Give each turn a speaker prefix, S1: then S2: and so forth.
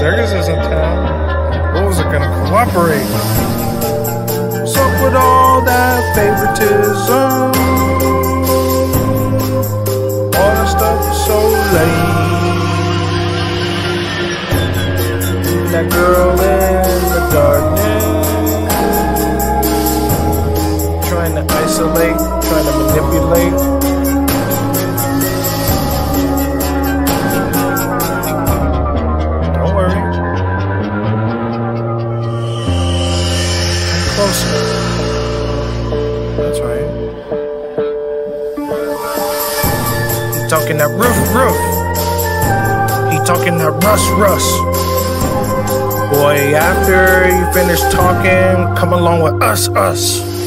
S1: circus is in town. Wolves are gonna cooperate. So up with all that favoritism? All that stuff is so lame. That girl in the darkness. Trying to isolate, trying to manipulate. That's right. He talking that roof, roof. He talking that rust, rust. Boy, after you finish talking, come along with us, us.